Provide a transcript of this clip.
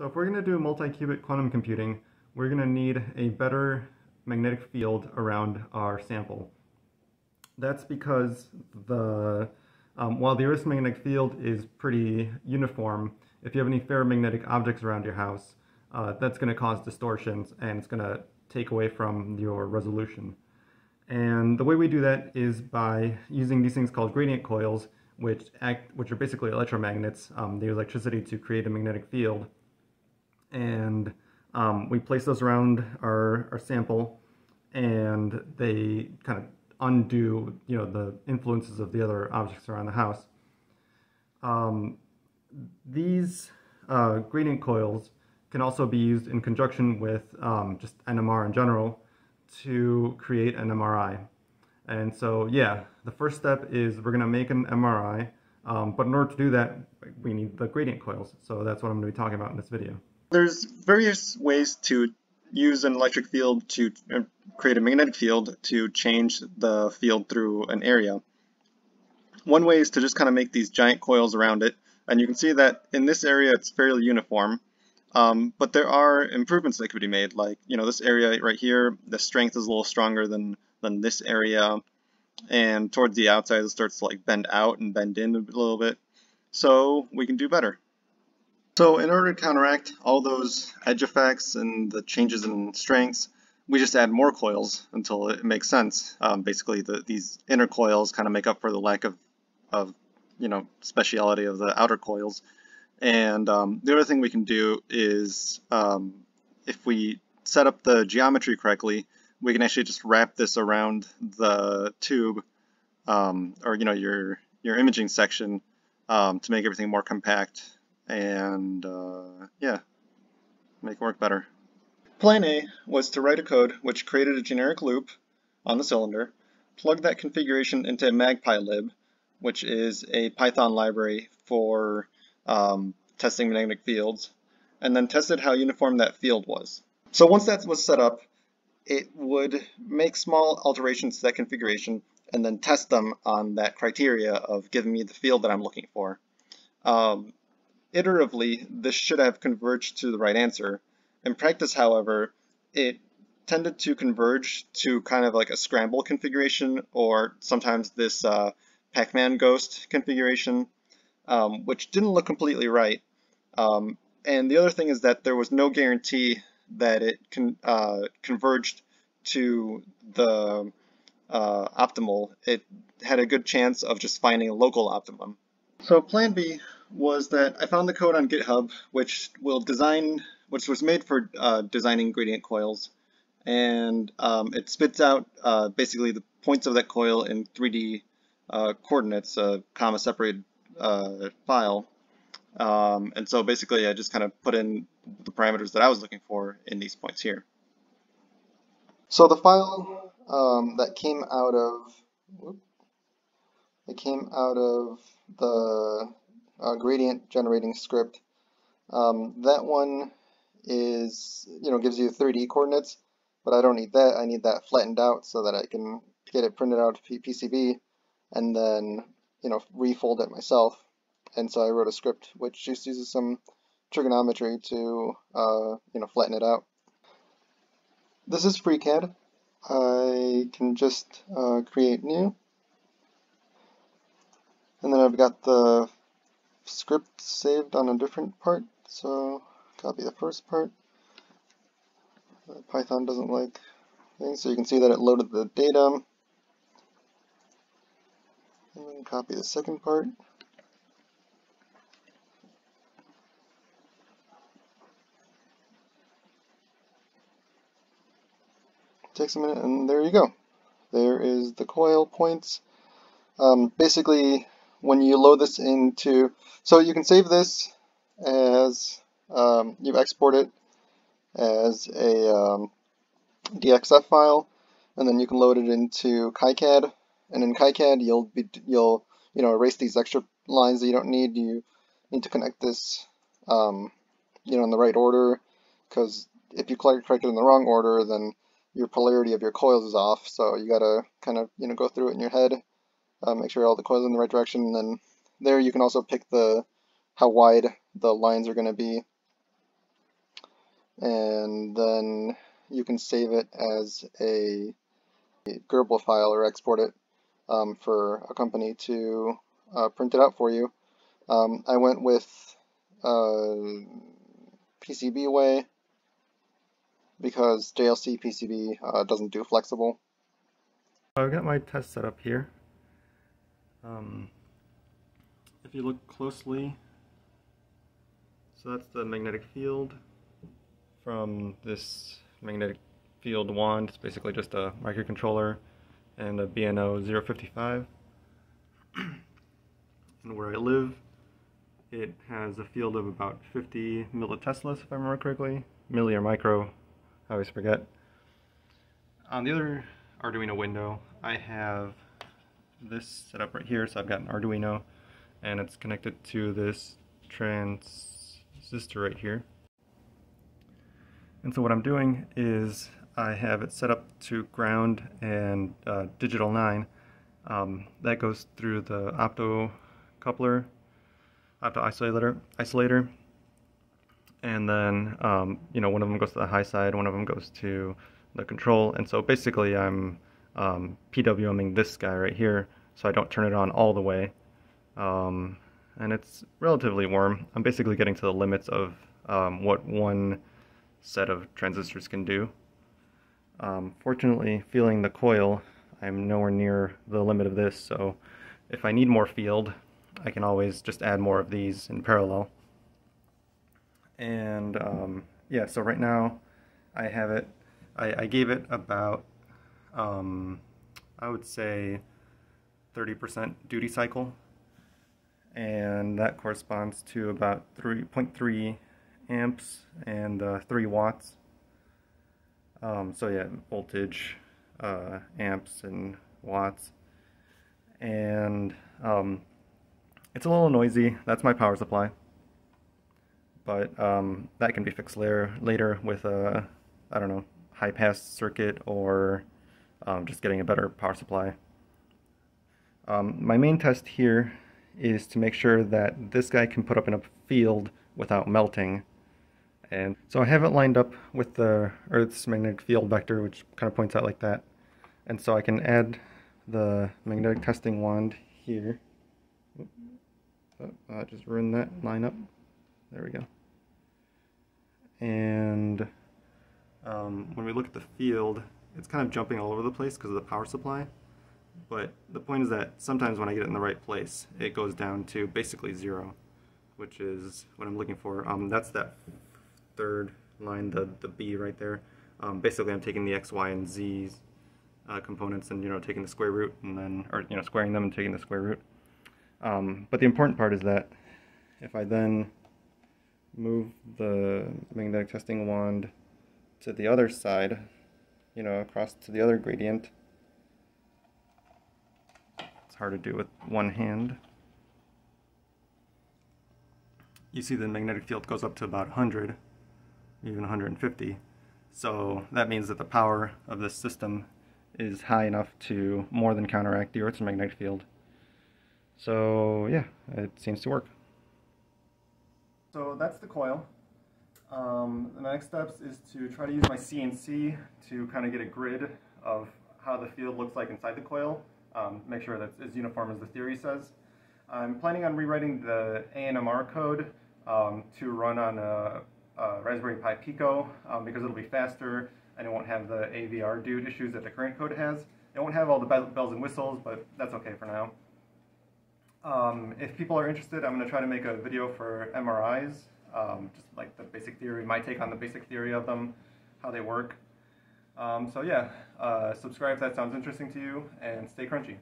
So if we're going to do multi-qubit quantum computing, we're going to need a better magnetic field around our sample. That's because the um, while the Earth's magnetic field is pretty uniform, if you have any ferromagnetic objects around your house, uh, that's going to cause distortions and it's going to take away from your resolution. And the way we do that is by using these things called gradient coils, which act, which are basically electromagnets. Um, they use electricity to create a magnetic field and um, we place those around our, our sample and they kind of undo you know the influences of the other objects around the house. Um, these uh, gradient coils can also be used in conjunction with um, just NMR in general to create an MRI. And so yeah, the first step is we're going to make an MRI, um, but in order to do that, we need the gradient coils. So that's what I'm going to be talking about in this video. There's various ways to use an electric field to uh, create a magnetic field to change the field through an area. One way is to just kind of make these giant coils around it, and you can see that in this area it's fairly uniform, um, but there are improvements that could be made, like, you know, this area right here, the strength is a little stronger than, than this area, and towards the outside it starts to like bend out and bend in a little bit, so we can do better. So in order to counteract all those edge effects and the changes in strengths, we just add more coils until it makes sense. Um, basically, the, these inner coils kind of make up for the lack of, of you know, speciality of the outer coils. And um, the other thing we can do is um, if we set up the geometry correctly, we can actually just wrap this around the tube um, or, you know, your, your imaging section um, to make everything more compact and uh, yeah, make work better. Plan A was to write a code which created a generic loop on the cylinder, plug that configuration into magpylib, which is a Python library for um, testing magnetic fields, and then tested how uniform that field was. So once that was set up, it would make small alterations to that configuration and then test them on that criteria of giving me the field that I'm looking for. Um, Iteratively, this should have converged to the right answer. In practice, however, it tended to converge to kind of like a scramble configuration or sometimes this uh, Pac-Man ghost configuration, um, which didn't look completely right. Um, and the other thing is that there was no guarantee that it con uh, converged to the uh, optimal. It had a good chance of just finding a local optimum. So plan B was that I found the code on GitHub, which will design, which was made for uh, designing gradient coils, and um, it spits out uh, basically the points of that coil in 3D uh, coordinates, a comma separated uh, file. Um, and so basically I just kind of put in the parameters that I was looking for in these points here. So the file um, that came out of, whoop, it came out of the uh, gradient generating script. Um, that one is, you know, gives you 3D coordinates, but I don't need that. I need that flattened out so that I can get it printed out to PCB and then, you know, refold it myself. And so I wrote a script which just uses some trigonometry to, uh, you know, flatten it out. This is FreeCAD. I can just uh, create new. And then I've got the script saved on a different part, so copy the first part. Uh, Python doesn't like things, so you can see that it loaded the data. And then copy the second part. Takes a minute, and there you go. There is the coil points. Um, basically, when you load this into, so you can save this as, um, you export it as a um, DXF file, and then you can load it into KiCad, and in KiCad you'll be, you'll, you know, erase these extra lines that you don't need. You need to connect this, um, you know, in the right order, because if you correct it in the wrong order, then your polarity of your coils is off, so you gotta kind of, you know, go through it in your head uh, make sure all the coils are in the right direction, and then there you can also pick the how wide the lines are going to be. and then you can save it as a Gerber file or export it um, for a company to uh, print it out for you. Um, I went with uh, PCBWay because JLC PCB uh, doesn't do flexible. I've got my test set up here. Um, if you look closely, so that's the magnetic field from this magnetic field wand. It's basically just a microcontroller and a BNO 055. and where I live, it has a field of about 50 milliteslas, if I remember correctly. Milli or micro, I always forget. On the other Arduino window, I have this set up right here. So I've got an Arduino, and it's connected to this transistor right here. And so what I'm doing is I have it set up to ground and uh, digital 9. Um, that goes through the opto coupler, opto isolator, isolator. And then, um, you know, one of them goes to the high side, one of them goes to the control. And so basically I'm um, PWMing this guy right here so I don't turn it on all the way. Um, and it's relatively warm. I'm basically getting to the limits of um, what one set of transistors can do. Um, fortunately, feeling the coil, I'm nowhere near the limit of this, so if I need more field, I can always just add more of these in parallel. And um, yeah, so right now I have it, I, I gave it about, um, I would say 30% duty cycle, and that corresponds to about 3.3 amps and uh, 3 watts. Um, so yeah, voltage, uh, amps and watts. And um, it's a little noisy. That's my power supply. But um, that can be fixed later, later with a, I don't know, high pass circuit or um, just getting a better power supply. Um, my main test here is to make sure that this guy can put up in a field without melting. And so I have it lined up with the Earth's magnetic field vector, which kind of points out like that. And so I can add the magnetic testing wand here. Oh, just ruined that lineup. There we go. And um, when we look at the field, it's kind of jumping all over the place because of the power supply. But the point is that sometimes when I get it in the right place, it goes down to basically zero, which is what I'm looking for. Um, that's that third line, the, the B right there. Um, basically, I'm taking the X, Y, and Z uh, components and, you know, taking the square root and then, or, you know, squaring them and taking the square root. Um, but the important part is that if I then move the magnetic testing wand to the other side, you know, across to the other gradient, it's hard to do with one hand. You see the magnetic field goes up to about 100 even 150. So that means that the power of this system is high enough to more than counteract the Earth's magnetic field. So yeah, it seems to work. So that's the coil. Um, the next steps is to try to use my CNC to kind of get a grid of how the field looks like inside the coil, um, make sure that's as uniform as the theory says. I'm planning on rewriting the ANMR code um, to run on a uh, Raspberry Pi Pico um, because it'll be faster and it won't have the AVRDUDE issues that the current code has. It won't have all the bells and whistles, but that's okay for now. Um, if people are interested, I'm going to try to make a video for MRIs, um, just like the basic theory, my take on the basic theory of them, how they work. Um, so yeah, uh, subscribe if that sounds interesting to you, and stay crunchy.